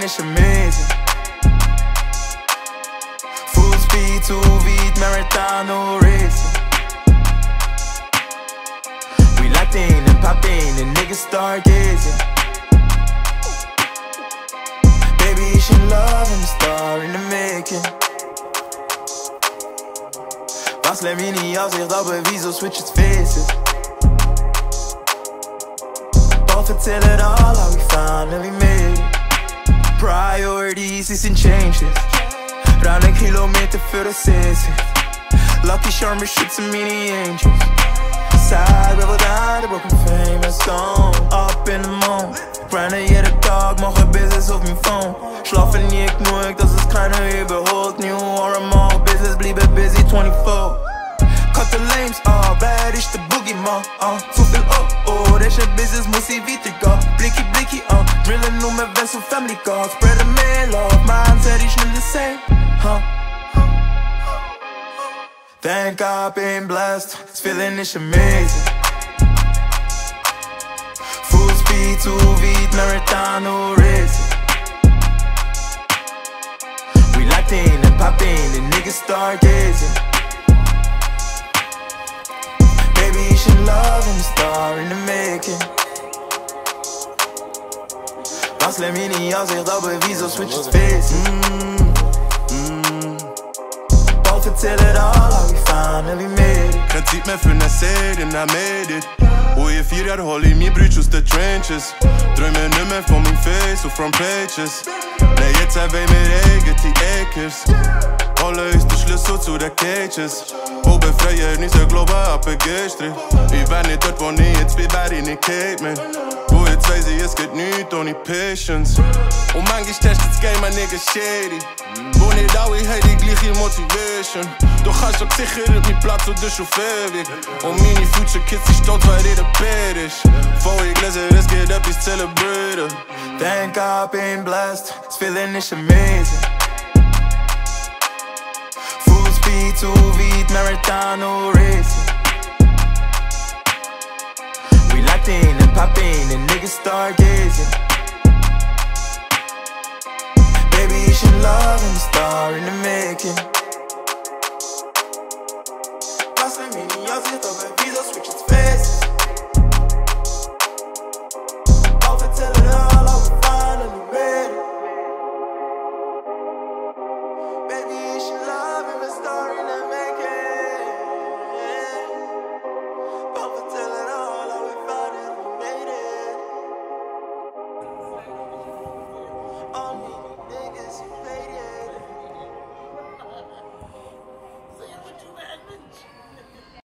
feeling is amazing. Full speed, too beat, marathon, no racing. We locked in and popped in, and niggas start gazing. Baby, she loving the star in the making. Was let me niet afzicht op een wie zo switch its faces. Don't fortell it all how we finally Priorities isn't changes. Kilometer voor de zes. Lucky Charmer shoots a mini angels. Side rebel down, the broken famous stone. Up in the moon. Branden jede Tag, mache Business auf dem Phone. Schlafe nie genug, das ist keine überholt. New Oramo, Business bliebe busy 24. Cut the lames, ah, bad is the boogie, man. Uh, zu viel oh, oh, deze business muss ich weitergehen. Um Family the same, huh? Thank God, been blessed. This feeling is amazing. Full speed, too beat, marathon, no racing. We locked in and popped in, and niggas start gazing. Als le million zich dat bewijs of switch space face. Mm, mm. Don't fortell it all, how we finally made it. Geen tijd meer voor een serie, I made it. Hoe vier Jahre hol ich mir Bridge aus de trenches. Droomen niet meer von meinem face und from pages Nee, jetzt habe ich mir eigen die acres Alle ist der Schlüssel zu den cages. Hoe bevrijer niet, ik geloof, ab heb Gestre Ich ben nicht dort, wo ik jetzt bin, wäre ich nicht man. Jetzt weiss ich, es geht nichts ohne Patience manchmal testet das Game ein nigga shady Wo nicht alle haben die gleiche Motivation Doch hast du gesichert mein Platz und das auf ewig Und meine future kids sind stolz, weil ich der Bär ist Vor ich lese, es geht etwas celebraten Thank God, been blessed. This feeling is amazing. Full speed, too beat, marathon, no racing. stargazing. Baby, you should love and star in the making. Pásame mi osito, baby